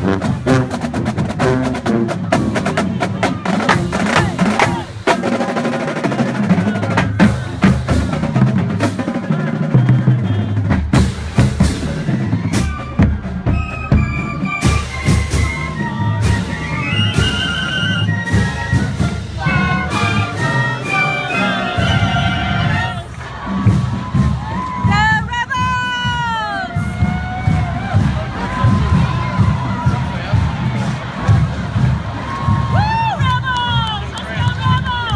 Mm-hmm.